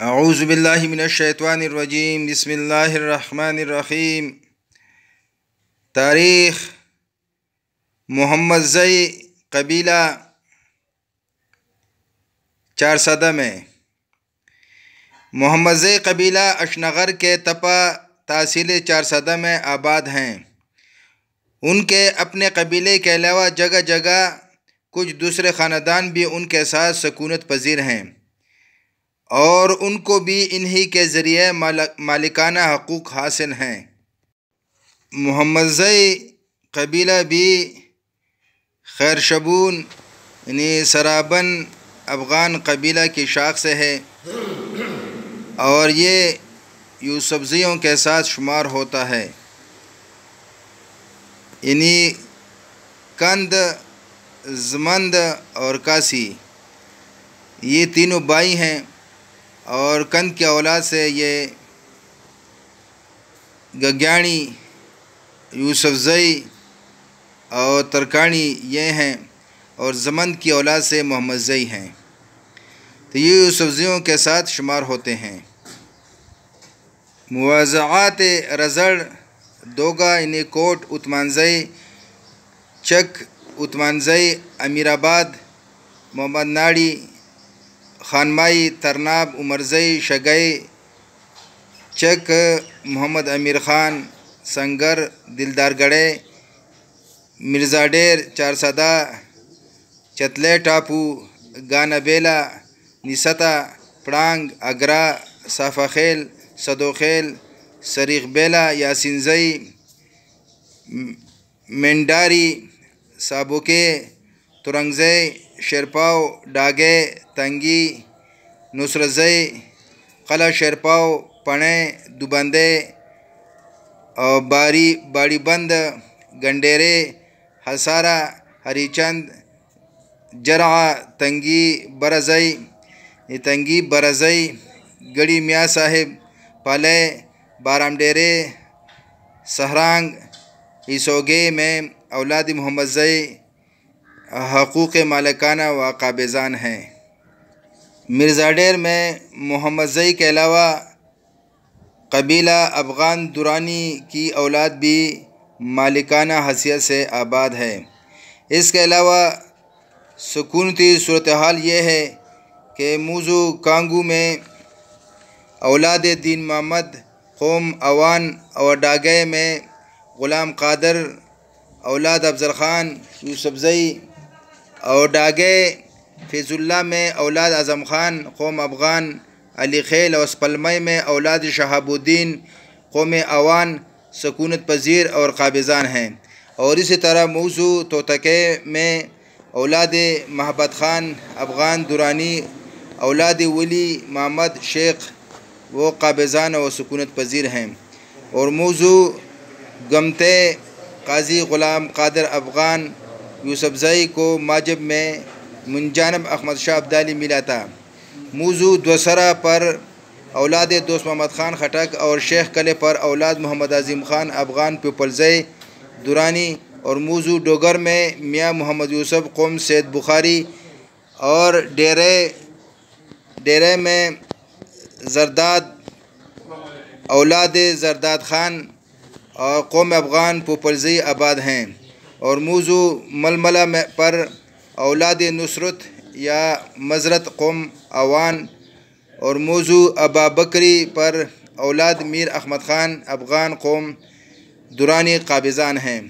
اعوذ باللہ من الشیطان الرجیم، بسم اللہ الرحمن الرحیم. تاریخ محمد زئی قبیلہ چار صدہ میں. محمد زئی قبیلہ اشنغر کے تپا تحصیل چار صدہ میں آباد ہیں۔ ان کے اپنے قبیلے کے علاوہ جگہ جگہ کچھ دوسرے خاندان بھی ان کے ساتھ سکونت پذیر ہیں۔ اور ان کو بھی انہی کے ذریعے مالکانہ حقوق حاصل ہیں۔ محمد زئی قبیلہ بھی خیر شبون یعنی سرابن افغان قبیلہ کی شاخ سے ہے۔ اور یہ یوسفزیوں کے ساتھ شمار ہوتا ہے۔ یعنی کند، زمند اور کاسی، یہ تینوں بائی ہیں۔ اور کند کے اولاد سے یہ گگیانی، یوسف زئی اور ترکانی یہ ہیں اور زمند کی اولاد سے محمد زئی ہیں۔ تو یہ یوسف زیوں کے ساتھ شمار ہوتے ہیں۔ موازعات رزڑ، دوگا، انہیں کوٹ اتمانزئی چک اتمانزئی امیر آباد محمد ناڑی خانمای ترناب عمرزی شګی چک محمد امیر خان سنگر دلدارګړې مرزا ډېر چارسدا چتلې ټاپو غانبېلا نستا پړنګ اګرا صافخیل صدوخیل سریخ بیلا یاسینزی منډاری سابوکې تورنګزی شیرپاو ډاګه تنګي نصرزی قلا شیرپاو پنه دوبنده او باری باڑی بند گنڈیره حسارا هریچند جرع تنگی برزی تنگی برزی گڑی میاں صاحب پلے بارام ڈیرے سہرانگ ایسوگے میں اولاد محمد زئی حقوق مالکانہ و قابضان ہیں۔ مرزا ڈیر میں محمد زئی کے علاوہ قبیلہ افغان دورانی کی اولاد بھی مالکانہ حیثیت سے آباد ہے۔ اس کے علاوہ سکونتی صورتحال یہ ہے کہ موزو کانگو میں اولاد دین محمد، قوم اوان اور ڈاگے میں غلام قادر، اولاد افضل خان، یوسف زئی اور ڈاگے فیض اللہ میں اولاد اعظم خان، قوم افغان، علی خیل اور اسپلمئی میں اولاد شہاب الدین قوم اوان، سکونت پذیر اور قابضان ہیں۔ اور اسی طرح موضوع توتکے میں اولاد محبت خان، افغان دورانی اولاد ولی محمد شیخ، وہ قابضان و سکونت پذیر ہیں۔ اور موضوع گمتے قاضی غلام قادر افغان یوسفزئی کو ماجب میں منجانب احمد شاہ عبدالی ملا تھا۔ موضوع دوسرا پر اولاد دوست محمد خان خٹک اور شیخ کلے پر اولاد محمد عظیم خان افغان پیپلزئی دورانی اور موضوع ڈوگر میں میاں محمد یوسف قوم سید بخاری اور ڈیرے ڈیرے میں زرداد، اولاد زرداد خان اور قوم افغان پوپلزی آباد ہیں۔ اور موضوع ململہ میں پر اولاد نصرت یا مزرت قوم اوان اور موضوع ابا بکری پر اولاد میر احمد خان افغان قوم دورانی قابضان ہیں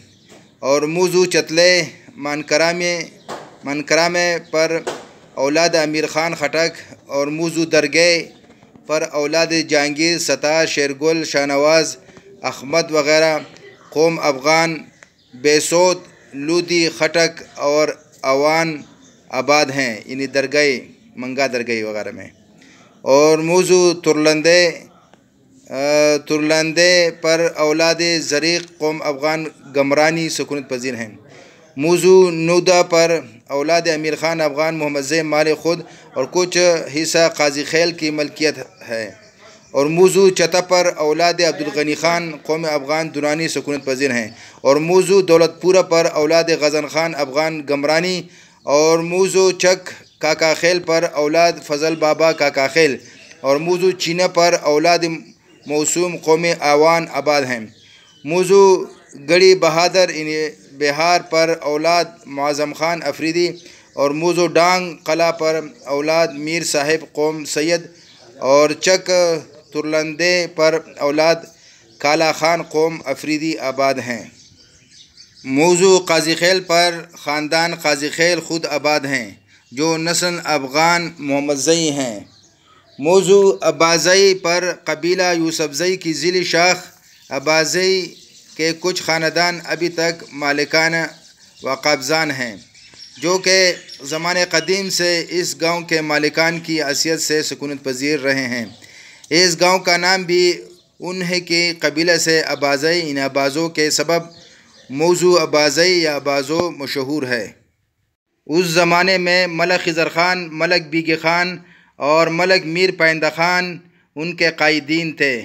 اور موضوع چتلے مانکرامے مانکرامے پر اولاد امیر خان خٹک اور موضوع درگے پر اولاد جہانگیر ستار شیرگل شاہ نواز احمد وغیرہ قوم افغان بیسوت لودھی خٹک اور اوان آباد ہیں۔ یعنی درگاہ منگا درگاہ وغیرہ میں۔ اور موضوع ترلندے ترلندے پر اولاد زریق قوم افغان گمرانی سکونت پذیر ہیں۔ موضوع نودا پر اولاد امیر خان افغان محمد زیم مال خود اور کچھ حصہ قاضی خیل کی ملکیت ہے۔ اور موضوع چتا پر اولاد عبدالغنی خان قوم افغان دورانی سکونت پذیر ہیں اور موضوع دولت پورہ پر اولاد غزن خان افغان گمرانی اور موضوع چک کاکا خیل پر اولاد فضل بابا کاکا خیل اور موضوع چینہ پر اولاد موسوم قوم آوان آباد ہیں۔ موضوع گڑی بہادر بہار پر اولاد معظم خان افریدی اور موزو ڈانگ قلعہ پر اولاد میر صاحب قوم سید اور چک ترلندے پر اولاد کالا خان قوم افریدی آباد ہیں۔ موضوع قاضی خیل پر خاندان قاضی خیل خود آباد ہیں، جو نسل افغان محمد زئی ہیں۔ موضوع عبازئی پر قبیلہ یوسف زئی کی ذیلی شاخ عبازئی کے کچھ خاندان ابھی تک مالکان و قابضان ہیں، جو کہ زمانے قدیم سے اس گاؤں کے مالکان کی حیثیت سے سکونت پذیر رہے ہیں۔ اس گاؤں کا نام بھی انہیں کے قبیلہ سے ابازئی ان آبازوں کے سبب موضوع آبازئی یا آبازو مشہور ہے۔ اس زمانے میں ملک خضر خان، ملک بیگ خان اور ملک میر پائندہ خان ان کے قائدین تھے۔